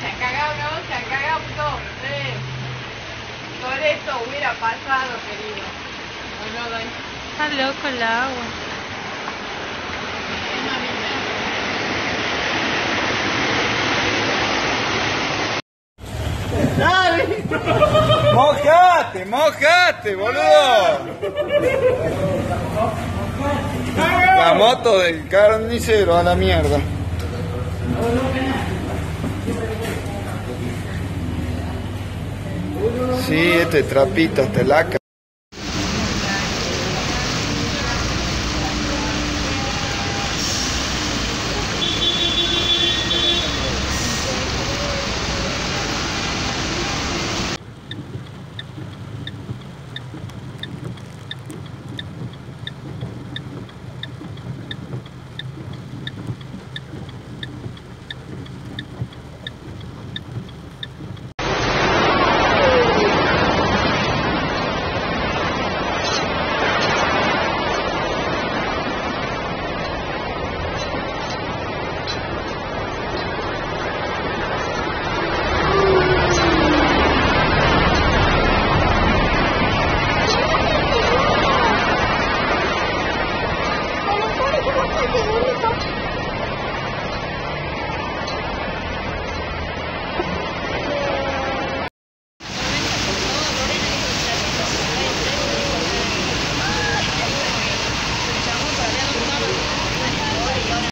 se ha cagado, no, se ha cagado todo, ¿eh? Todo esto hubiera pasado, querido. ¿O no, Doy? Está loco el agua. ¡Mojate, mojate, boludo! La moto del carnicero a la mierda. Sí, este trapito hasta la ca-